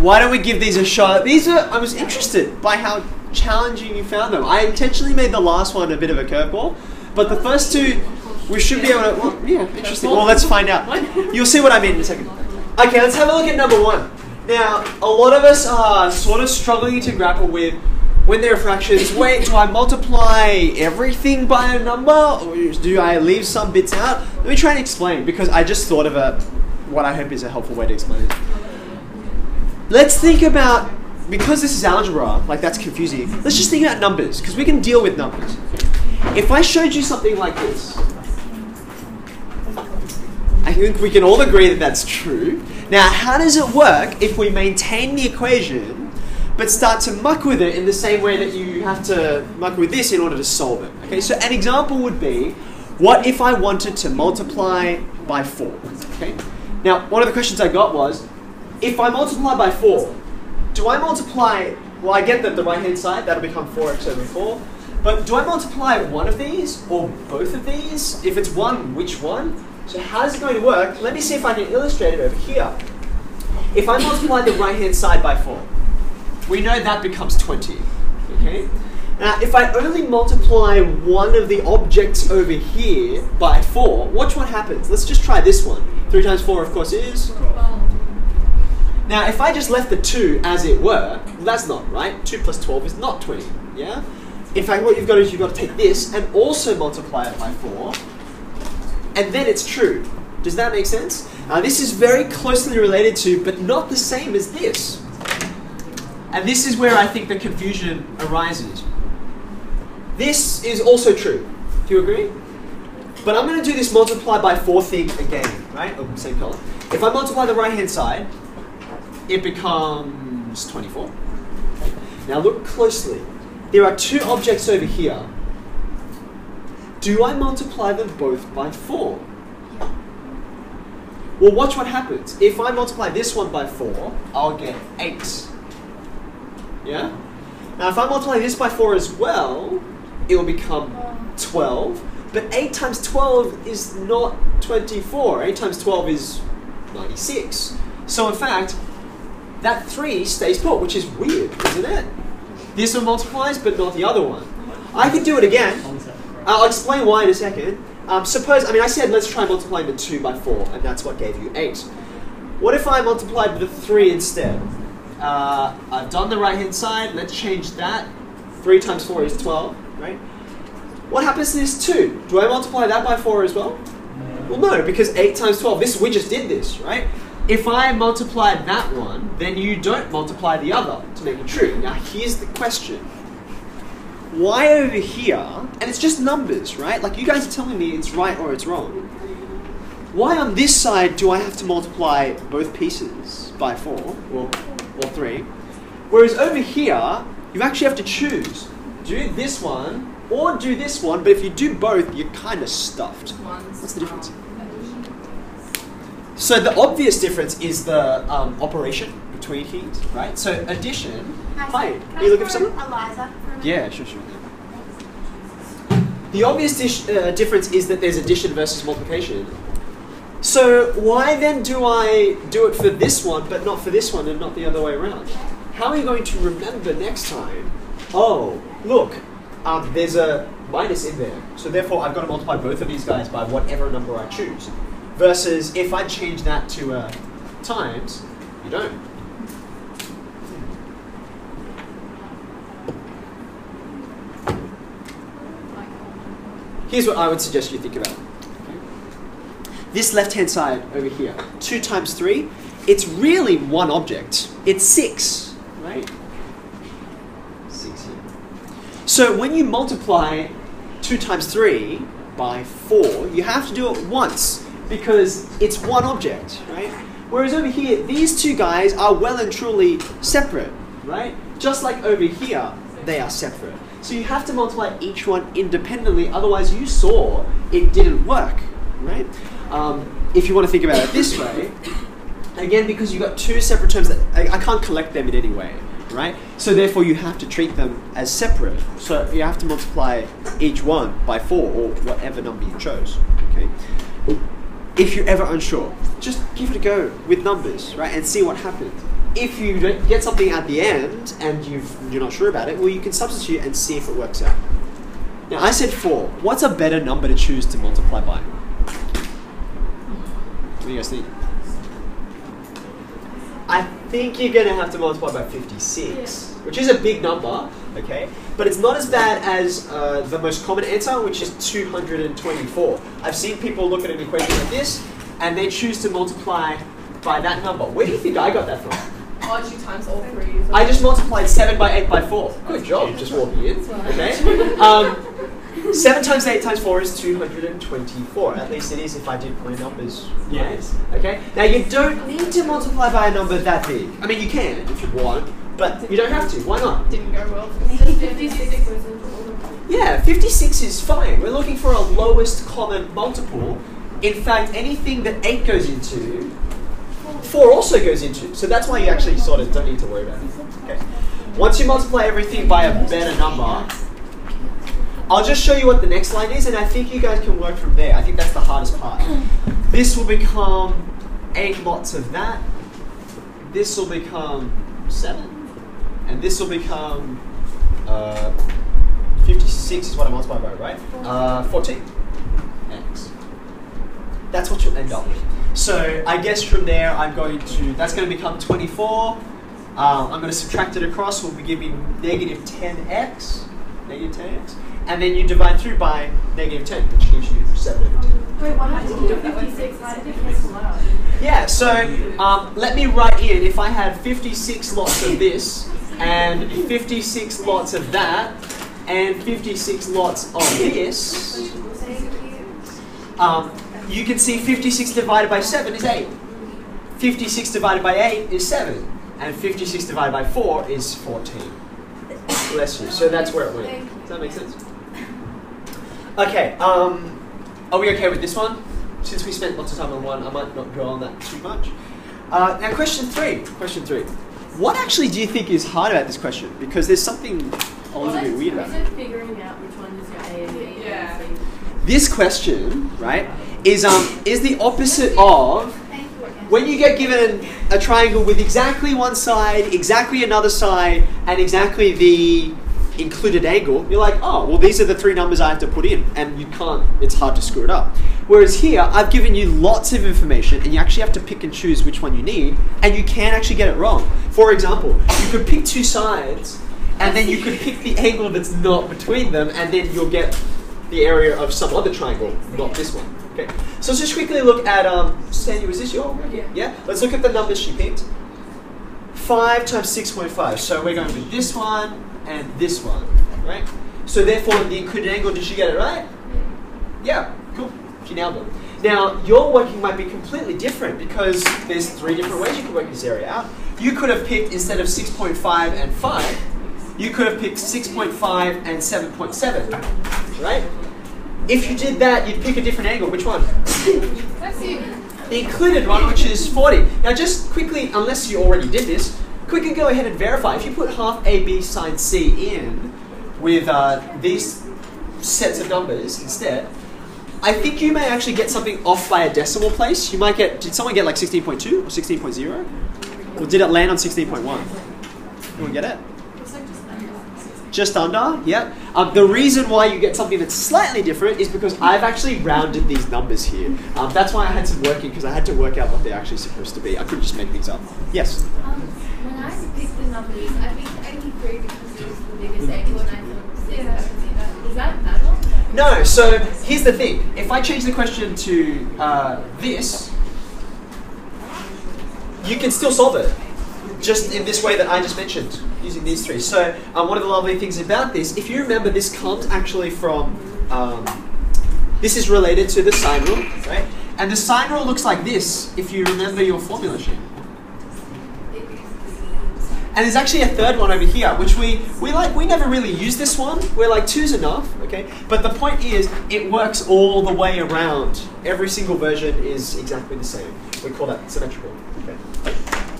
why don't we give these a shot? These are, I was interested by how challenging you found them. I intentionally made the last one a bit of a curveball, but the first two, we should be able to, well, yeah, interesting. Well, let's find out. You'll see what I mean in a second. Okay, let's have a look at number one. Now, a lot of us are sort of struggling to grapple with when there are fractions, wait, do I multiply everything by a number or do I leave some bits out? Let me try and explain because I just thought of a, what I hope is a helpful way to explain it. Let's think about, because this is algebra, like that's confusing, let's just think about numbers because we can deal with numbers. If I showed you something like this, I think we can all agree that that's true. Now, how does it work if we maintain the equation but start to muck with it in the same way that you have to muck with this in order to solve it? Okay, so an example would be, what if I wanted to multiply by 4? Okay. Now, one of the questions I got was, if I multiply by 4, do I multiply, well I get that the right hand side, that'll become 4x over 4, but do I multiply one of these or both of these? If it's one, which one? So how's it going to work? Let me see if I can illustrate it over here. If I multiply the right-hand side by 4, we know that becomes 20. Okay? Now, if I only multiply one of the objects over here by 4, watch what happens. Let's just try this one. 3 times 4, of course, is? Now, if I just left the 2 as it were, well, that's not right. 2 plus 12 is not 20. Yeah? In fact, what you've got is you've got to take this and also multiply it by 4 and then it's true. Does that make sense? Uh, this is very closely related to, but not the same as this. And this is where I think the confusion arises. This is also true. Do you agree? But I'm going to do this multiply by 4 thing again, right? Oh, same color. If I multiply the right-hand side, it becomes 24. Now look closely. There are two objects over here do I multiply them both by 4? Well, watch what happens. If I multiply this one by 4, I'll get 8. Yeah? Now, if I multiply this by 4 as well, it will become 12. But 8 times 12 is not 24. 8 times 12 is 96. So, in fact, that 3 stays put, which is weird, isn't it? This one multiplies, but not the other one. I could do it again. I'll explain why in a second. Um, suppose, I mean, I said let's try multiplying the 2 by 4, and that's what gave you 8. What if I multiplied the 3 instead? Uh, I've done the right-hand side, let's change that. 3 times 4 is 12, right? What happens to this 2? Do I multiply that by 4 as well? Well, no, because 8 times 12, this, we just did this, right? If I multiply that one, then you don't multiply the other to make it true. Now, here's the question why over here, and it's just numbers, right? Like you guys are telling me it's right or it's wrong. Why on this side do I have to multiply both pieces by four, or, or three? Whereas over here, you actually have to choose. Do this one, or do this one, but if you do both, you're kind of stuffed. What's the difference? So the obvious difference is the um, operation between these, right? So addition. Hi, Can are you looking for someone? Eliza. Yeah, sure, sure. The obvious dish, uh, difference is that there's addition versus multiplication. So why then do I do it for this one but not for this one and not the other way around? How are you going to remember next time? Oh, look, um, there's a minus in there. So therefore I've got to multiply both of these guys by whatever number I choose. Versus if I change that to uh, times, you don't. Here's what I would suggest you think about. This left-hand side over here, 2 times 3, it's really one object. It's 6, right? 6 here. So when you multiply 2 times 3 by 4, you have to do it once because it's one object, right? Whereas over here, these two guys are well and truly separate, right? Just like over here, they are separate. So you have to multiply each one independently, otherwise you saw it didn't work, right? Um, if you want to think about it this way, again, because you've got two separate terms that I, I can't collect them in any way, right? So therefore you have to treat them as separate. So you have to multiply each one by four or whatever number you chose, okay? If you're ever unsure, just give it a go with numbers, right, and see what happens. if you get something at the end and you've, you're not sure about it, well, you can substitute and see if it works out. Now, I said 4. What's a better number to choose to multiply by? What do you guys think? I think you're going to have to multiply by 56, which is a big number, okay? But it's not as bad as uh, the most common answer, which is 224. I've seen people look at an equation like this, and they choose to multiply by that number. Where do you think I got that from? Oh, two times all three. I just multiplied 7 by 8 by 4. Good job, just walking in, okay? Um, 7 times 8 times 4 is 224. At least it is if I did my numbers right. Okay? Now you don't need to multiply by a number that big. I mean, you can if you want, but you don't have to. Why not? Didn't go well for me. 56 Yeah, 56 is fine. We're looking for a lowest common multiple. In fact, anything that 8 goes into, 4 also goes into. So that's why you actually sort of don't need to worry about it. Okay. Once you multiply everything by a better number, I'll just show you what the next line is, and I think you guys can work from there. I think that's the hardest part. This will become 8 lots of that. This will become 7. And this will become uh, 56 is what I multiply by, right? Uh, 14. X. That's what you'll end up with. So I guess from there I'm going to, that's going to become 24. Um, I'm going to subtract it across, will be giving negative 10x. Negative 10x. And then you divide through by negative 10, which gives you 7 over 10. Wait, what happened to 56? How did it cancel out? Yeah, so um, let me write in if I had 56 lots of this, and 56 lots of that, and 56 lots of this, um, you can see 56 divided by 7 is 8. 56 divided by 8 is 7. And 56 divided by 4 is 14. Bless you. So that's where it went. Does that make sense? Okay, um, are we okay with this one? Since we spent lots of time on one, I might not dwell on that too much. Uh, now, question three. Question three. What actually do you think is hard about this question? Because there's something a little bit weird about it figuring out which one is your A and B? Yeah. This question, right, is um is the opposite of when you get given a triangle with exactly one side, exactly another side, and exactly the included angle, you're like, oh, well, these are the three numbers I have to put in, and you can't, it's hard to screw it up. Whereas here, I've given you lots of information, and you actually have to pick and choose which one you need, and you can actually get it wrong. For example, you could pick two sides, and then you could pick the angle that's not between them, and then you'll get the area of some other triangle, not this one. Okay. So let's just quickly look at um. Sandy, was this your? Yeah. Yeah. Let's look at the numbers she picked. Five times six point five. So we're going with this one and this one, right? So therefore, the included angle. Did she get it right? Yeah. Cool. She nailed it. Now your working might be completely different because there's three different ways you could work this area out. You could have picked instead of six point five and five, you could have picked six point five and seven point seven, right? If you did that, you'd pick a different angle. Which one? The included one, which is 40. Now, just quickly, unless you already did this, quickly go ahead and verify. If you put half AB sine C in with uh, these sets of numbers instead, I think you may actually get something off by a decimal place. You might get, did someone get like 16.2 or 16.0? Or did it land on 16.1? Anyone get it? Just under, yep. Um, the reason why you get something that's slightly different is because I've actually rounded these numbers here. Um, that's why I had some working because I had to work out what they're actually supposed to be. I couldn't just make things up. Yes. Um, numbers, I picked 83 because it was the biggest angle and I? No. So here's the thing. If I change the question to uh, this, you can still solve it, just in this way that I just mentioned, using these three. So um, one of the lovely things about this, if you remember, this comes actually from. Um, this is related to the sine rule, right? And the sine rule looks like this. If you remember your formula sheet. And there's actually a third one over here, which we, we like we never really use this one. We're like two's enough, okay? But the point is it works all the way around. Every single version is exactly the same. We call that symmetrical.